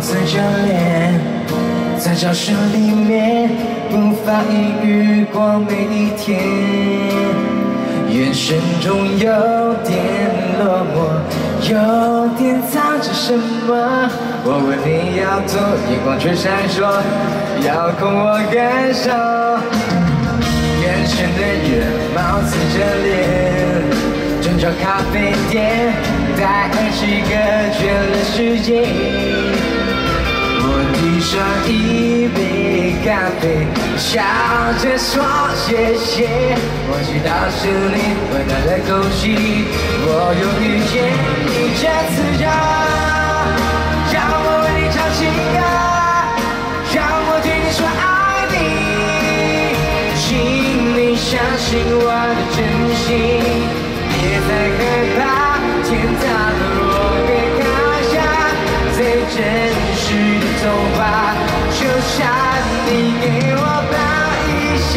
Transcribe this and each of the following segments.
色眷恋，在教室里面不发一语过每一天，眼神中有点落寞，有点藏着什么。我问你要做，眼光却闪烁，遥控我感受。眼神的人貌似着脸，正找咖啡店，带气隔绝了世界。我递上一杯咖啡，笑着说谢谢。我知道是你温暖的空气，我又遇见你这次就让我为你唱情歌，让我对你说爱你，请你相信我想你给我抱一下。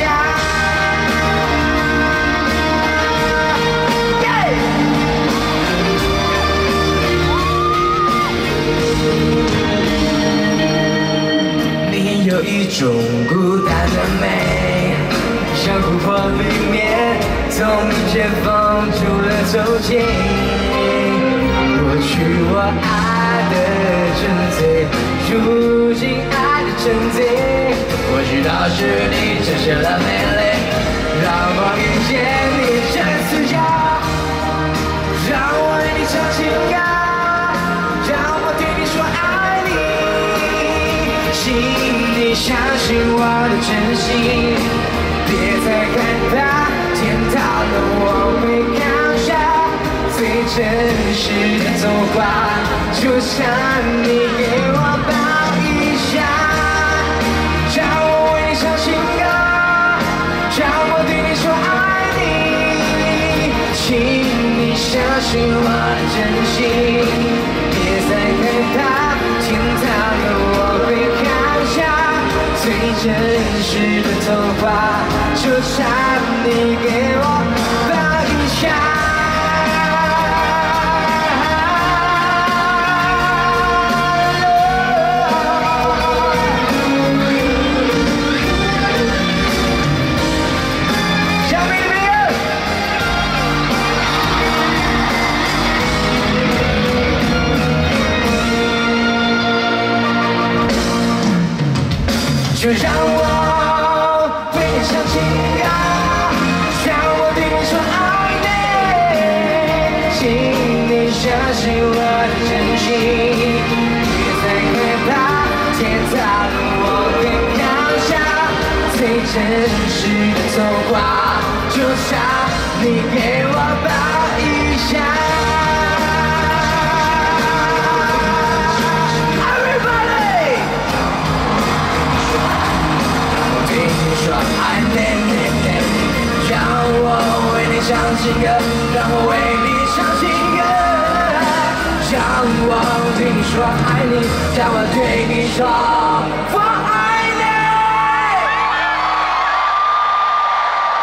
你有一种孤单的美，像琥珀里面冻结封住了足迹。过去我爱的纯粹，如今爱。沉醉。我知道是你呈现了美丽，让我遇见你这次要，让我为你唱情歌，让我对你说爱你，请你相信我的真心，别再害怕，天塌了我会扛下最真实的童话，就像你给是我的真心，别再害怕，天塌了我会扛下最真实的童话，就差你给我。就让我为你唱情歌，让我对你说爱你，请你相信我的真心，别再害怕，天塌我会扛下最真实的童话，就像你给唱情歌，让我为你唱情歌，让我对你说爱你，让我对你说。